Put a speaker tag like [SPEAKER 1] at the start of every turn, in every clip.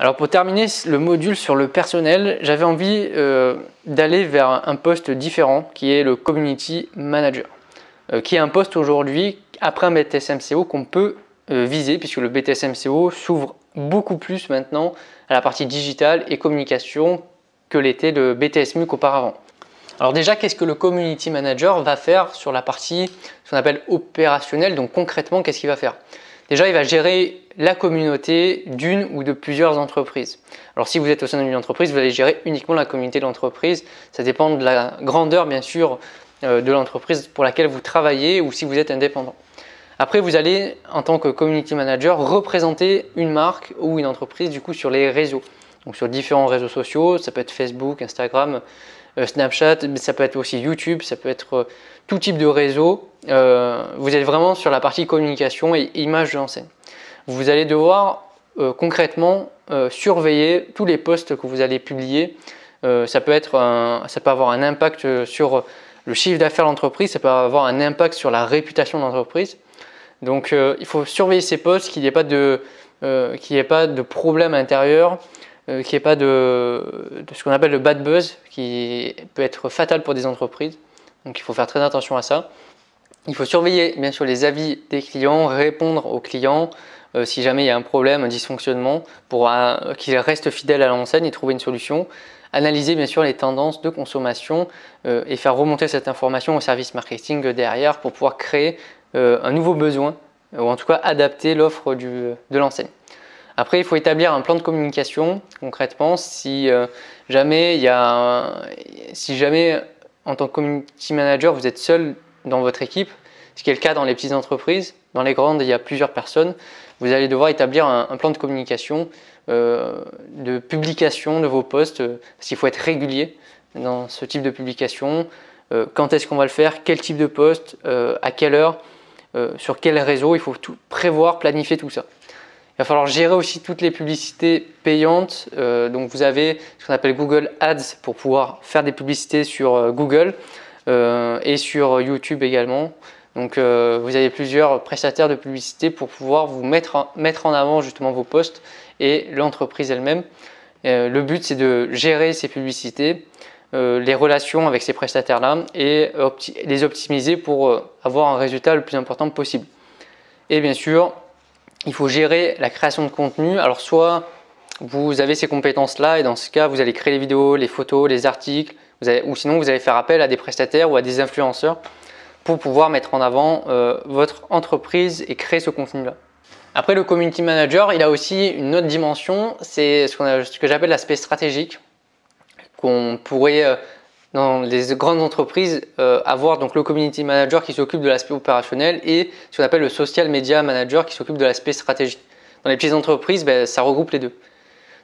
[SPEAKER 1] Alors pour terminer le module sur le personnel, j'avais envie euh, d'aller vers un poste différent qui est le Community Manager, euh, qui est un poste aujourd'hui après un BTS-MCO qu'on peut euh, viser puisque le BTS-MCO s'ouvre beaucoup plus maintenant à la partie digitale et communication que l'était le BTS-MUC auparavant. Alors déjà, qu'est-ce que le Community Manager va faire sur la partie ce qu'on appelle opérationnelle Donc concrètement, qu'est-ce qu'il va faire? Déjà, il va gérer la communauté d'une ou de plusieurs entreprises. Alors si vous êtes au sein d'une entreprise, vous allez gérer uniquement la communauté de l'entreprise. Ça dépend de la grandeur, bien sûr, euh, de l'entreprise pour laquelle vous travaillez ou si vous êtes indépendant. Après, vous allez, en tant que community manager, représenter une marque ou une entreprise du coup sur les réseaux. Donc sur différents réseaux sociaux, ça peut être Facebook, Instagram, euh, Snapchat, mais ça peut être aussi YouTube, ça peut être euh, tout type de réseau. Euh, vous êtes vraiment sur la partie communication et image de l'enseigne. Vous allez devoir concrètement surveiller tous les posts que vous allez publier. ça, peut être ça peut avoir un impact sur le chiffre d'affaires de l'entreprise, ça peut avoir un impact sur la réputation de l'entreprise. Donc il faut surveiller ces posts, qu'il n'y ait ait pas de problème intérieur, euh, qu'il n'y ait pas de, ce qu'on appelle le bad buzz, qui peut être fatal pour des entreprises. Donc il faut faire très attention à ça. Il faut surveiller bien sûr les avis des clients, répondre aux clients euh, si jamais il y a un problème, un dysfonctionnement, pour euh, qu'ils restent fidèles à l'enseigne et trouver une solution. Analyser bien sûr les tendances de consommation et faire remonter cette information au service marketing derrière pour pouvoir créer un nouveau besoin ou en tout cas adapter l'offre de l'enseigne. Après, il faut établir un plan de communication concrètement. Si euh, jamais il y a, si jamais en tant que community manager vous êtes seul dans votre équipe, ce qui est le cas dans les petites entreprises, dans les grandes il y a plusieurs personnes, vous allez devoir établir un, plan de communication, euh, de publication de vos posts. S'il faut être régulier dans ce type de publication, euh, quand est-ce qu'on va le faire, quel type de poste, à quelle heure, sur quel réseau, il faut tout prévoir, planifier tout ça. Il va falloir gérer aussi toutes les publicités payantes. Euh, donc vous avez ce qu'on appelle Google Ads pour pouvoir faire des publicités sur euh, Google euh, et sur YouTube également. Donc vous avez plusieurs prestataires de publicité pour pouvoir vous mettre en, mettre en avant justement vos posts et l'entreprise elle-même. le but c'est de gérer ces publicités, les relations avec ces prestataires-là et les optimiser pour avoir un résultat le plus important possible. Et bien sûr, il faut gérer la création de contenu. Alors soit vous avez ces compétences-là et dans ce cas, vous allez créer les vidéos, les photos, les articles, ou sinon vous allez faire appel à des prestataires ou à des influenceurs pour pouvoir mettre en avant euh, votre entreprise et créer ce contenu-là. Après, le community manager, il a aussi une autre dimension, c'est ce, ce, que j'appelle l'aspect stratégique, qu'on pourrait euh, dans les grandes entreprises euh, avoir donc le community manager qui s'occupe de l'aspect opérationnel et ce qu'on appelle le social media manager qui s'occupe de l'aspect stratégique. Dans les petites entreprises, ben, ça regroupe les deux.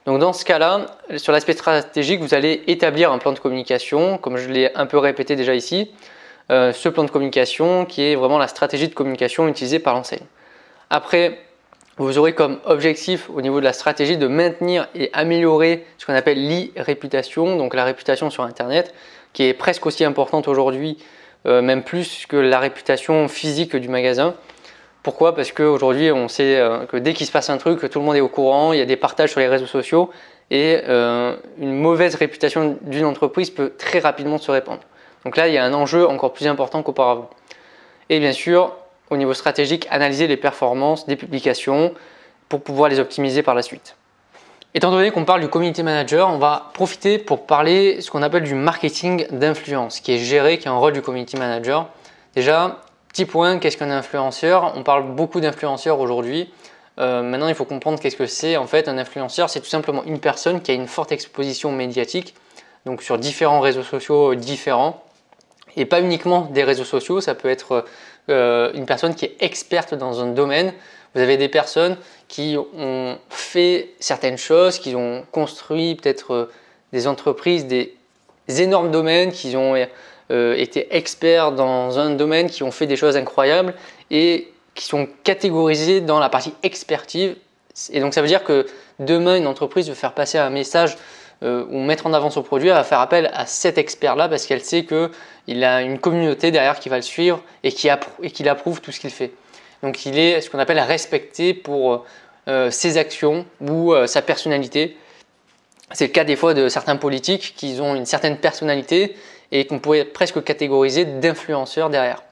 [SPEAKER 1] Donc dans ce cas-là, sur l'aspect stratégique, vous allez établir un plan de communication, comme je l'ai un peu répété déjà ici. Euh, ce plan de communication qui est vraiment la stratégie de communication utilisée par l'enseigne. Après, vous aurez comme objectif au niveau de la stratégie de maintenir et améliorer ce qu'on appelle l'e-réputation, donc la réputation sur Internet qui est presque aussi importante aujourd'hui, euh, même plus que la réputation physique du magasin. Pourquoi? Parce qu'aujourd'hui, on sait euh, que dès qu'il se passe un truc, tout le monde est au courant, il y a des partages sur les réseaux sociaux et euh, une mauvaise réputation d'une entreprise peut très rapidement se répandre. Donc là, il y a un enjeu encore plus important qu'auparavant. Et bien sûr, au niveau stratégique, analyser les performances des publications pour pouvoir les optimiser par la suite. Étant donné qu'on parle du community manager, on va profiter pour parler ce qu'on appelle du marketing d'influence, qui est géré, qui est un rôle du community manager. Déjà, petit point, qu'est-ce qu'un influenceur? On parle beaucoup d'influenceurs aujourd'hui. Euh, maintenant, il faut comprendre qu'est-ce que c'est. En fait, un influenceur, c'est tout simplement une personne qui a une forte exposition médiatique, donc sur différents réseaux sociaux différents, et pas uniquement des réseaux sociaux. Ça peut être euh, une personne qui est experte dans un domaine. Vous avez des personnes qui ont fait certaines choses, qui ont construit peut-être euh, des entreprises, des énormes domaines, qui ont euh, été experts dans un domaine, qui ont fait des choses incroyables et qui sont catégorisés dans la partie expertise. Et donc ça veut dire que demain, une entreprise veut faire passer un message euh, ou mettre en avant son produit, elle va faire appel à cet expert-là parce qu'elle sait qu'il a une communauté derrière qui va le suivre et qui, approuve tout ce qu'il fait. Donc il est ce qu'on appelle respecté pour ses actions ou sa personnalité. C'est le cas des fois de certains politiques qui ont une certaine personnalité et qu'on pourrait presque catégoriser d'influenceurs derrière.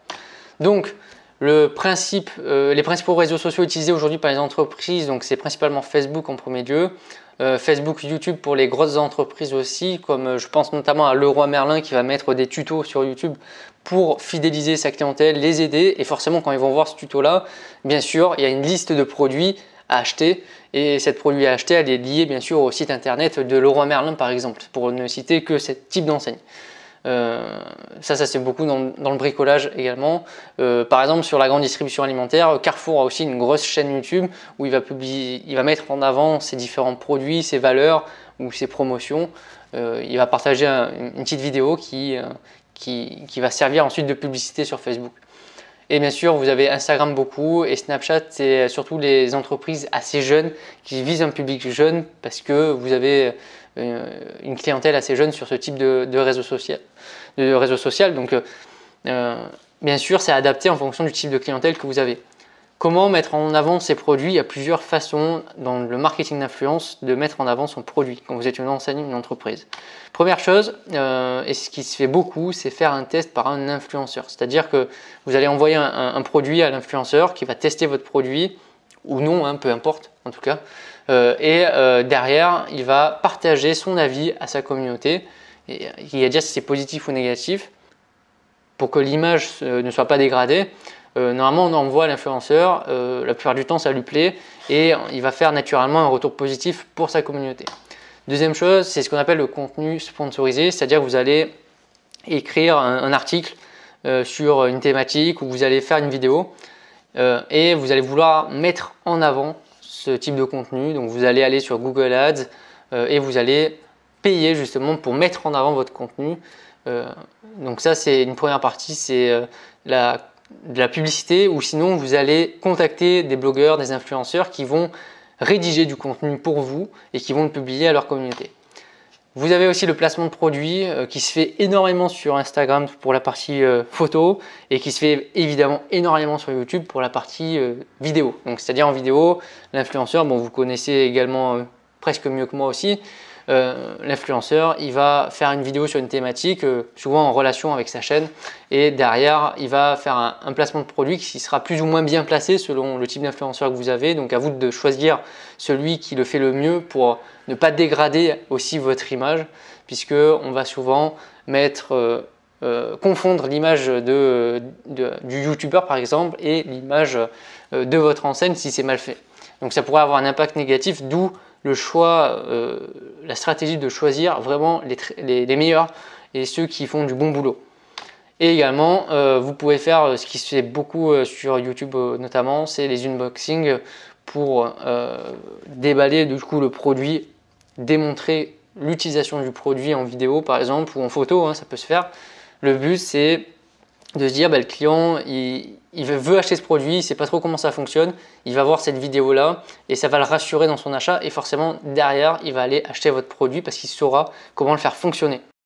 [SPEAKER 1] Donc, le principe, euh, les principaux réseaux sociaux utilisés aujourd'hui par les entreprises, donc c'est principalement Facebook en premier lieu, euh, Facebook, YouTube pour les grosses entreprises aussi, comme euh, je pense notamment à Leroy Merlin qui va mettre des tutos sur YouTube pour fidéliser sa clientèle, les aider. Et forcément, quand ils vont voir ce tuto-là, bien sûr, il y a une liste de produits à acheter. Et cette produit à acheter, elle est liée bien sûr au site internet de Leroy Merlin par exemple, pour ne citer que ce type d'enseigne. Euh, ça, ça c'est beaucoup dans, le bricolage également. Euh, par exemple, sur la grande distribution alimentaire, Carrefour a aussi une grosse chaîne YouTube où il va, publier, il va mettre en avant ses différents produits, ses valeurs ou ses promotions. Euh, il va partager une petite vidéo qui, qui, va servir ensuite de publicité sur Facebook. Et bien sûr, vous avez Instagram beaucoup et Snapchat, c'est surtout les entreprises assez jeunes qui visent un public jeune parce que vous avez euh, une clientèle assez jeune sur ce type de, réseau, social. Donc, euh, bien sûr, c'est adapté en fonction du type de clientèle que vous avez. Comment mettre en avant ces produits Il y a plusieurs façons dans le marketing d'influence de mettre en avant son produit quand vous êtes une enseigne, une entreprise. Première chose, euh, et ce qui se fait beaucoup, c'est faire un test par un influenceur. C'est-à-dire que vous allez envoyer un, produit à l'influenceur qui va tester votre produit, ou non, hein, peu importe en tout cas. Euh, et euh, derrière, il va partager son avis à sa communauté. Et il va dire si c'est positif ou négatif pour que l'image ne soit pas dégradée. Euh, normalement, on envoie l'influenceur, euh, la plupart du temps, ça lui plaît et il va faire naturellement un retour positif pour sa communauté. Deuxième chose, c'est ce qu'on appelle le contenu sponsorisé, c'est-à-dire que vous allez écrire un, article euh, sur une thématique ou vous allez faire une vidéo et vous allez vouloir mettre en avant ce type de contenu. Donc vous allez aller sur Google Ads et vous allez payer justement pour mettre en avant votre contenu. donc ça c'est une première partie, c'est la de la publicité ou sinon vous allez contacter des blogueurs, des influenceurs qui vont rédiger du contenu pour vous et qui vont le publier à leur communauté. Vous avez aussi le placement de produits euh, qui se fait énormément sur Instagram pour la partie euh, photo et qui se fait évidemment énormément sur YouTube pour la partie euh, vidéo. Donc c'est-à-dire en vidéo, l'influenceur, bon vous connaissez également presque mieux que moi aussi, euh, l'influenceur, il va faire une vidéo sur une thématique, euh, souvent en relation avec sa chaîne, et derrière, il va faire un, placement de produit qui sera plus ou moins bien placé selon le type d'influenceur que vous avez. Donc à vous de choisir celui qui le fait le mieux pour ne pas dégrader aussi votre image, puisque on va souvent mettre euh, confondre l'image de, du youtubeur par exemple et l'image de votre enseigne si c'est mal fait. Donc ça pourrait avoir un impact négatif, d'où le choix, euh, la stratégie de choisir vraiment les, meilleurs et ceux qui font du bon boulot. Et également, euh, vous pouvez faire euh, ce qui se fait beaucoup sur YouTube notamment, c'est les unboxings pour déballer du coup le produit, démontrer l'utilisation du produit en vidéo par exemple ou en photo, hein, ça peut se faire. Le but c'est de se dire bah, le client il, veut acheter ce produit, il sait pas trop comment ça fonctionne, il va voir cette vidéo là et ça va le rassurer dans son achat et forcément derrière il va aller acheter votre produit parce qu'il saura comment le faire fonctionner.